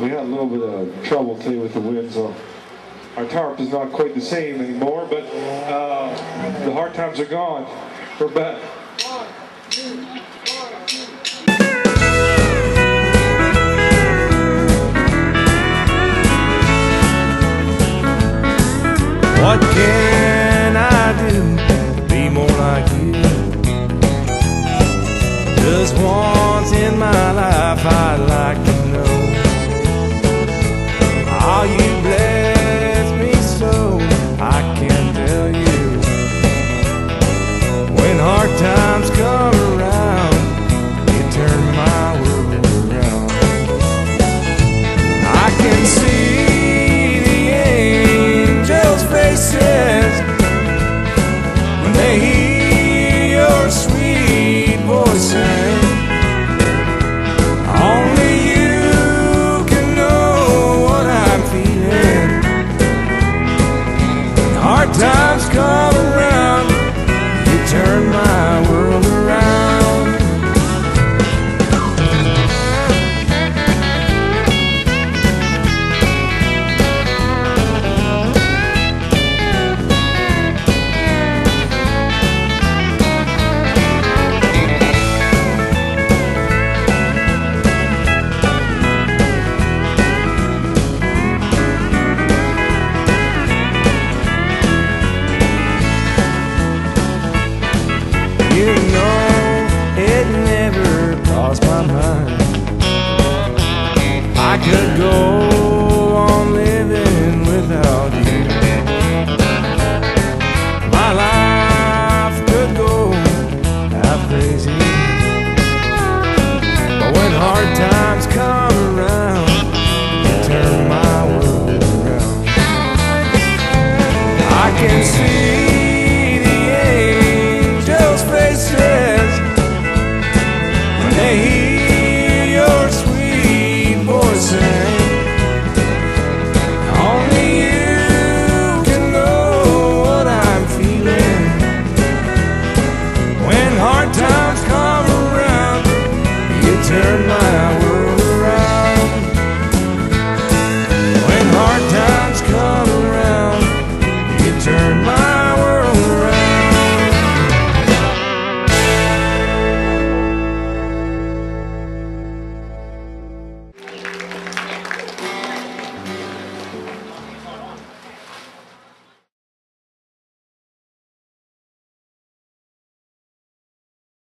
we had a little bit of trouble today with the wind, so our tarp is not quite the same anymore, but uh, the hard times are gone. We're back. What can I could go on living without you. My life could go half crazy. But when hard times come around, you turn my world around. I can see. turn my